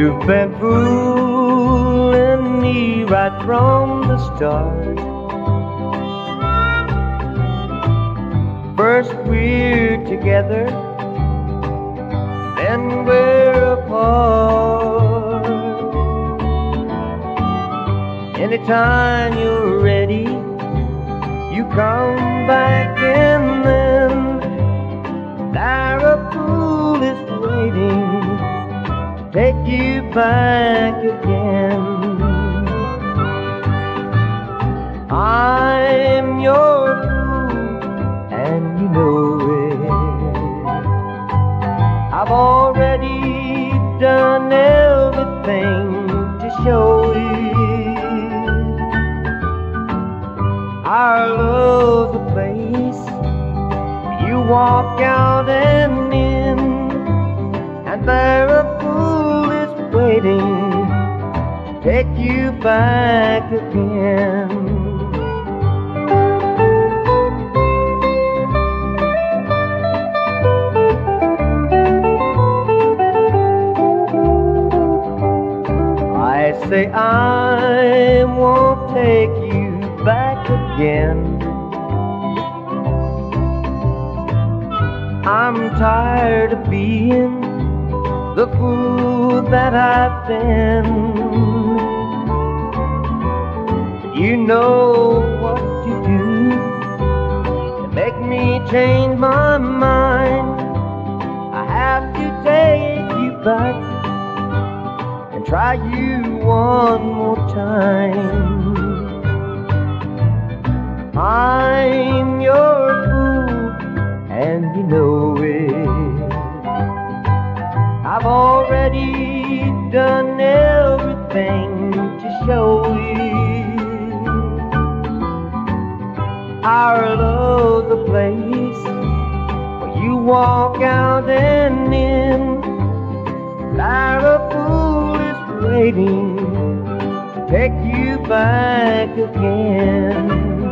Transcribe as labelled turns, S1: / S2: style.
S1: You've been fooling me right from the start. First we're together, then we're apart. Anytime you're ready, you come back take you back again. I'm your fool and you know it. I've already done everything to show it. Our love's a place you walk out and waiting take you back again. I say I won't take you back again. I'm tired of being the fool that I've been. You know what to do to make me change my mind. I have to take you back and try you one more time. Done everything to show it. Our love's a place where you walk out and in. There a fool is waiting to take you back again.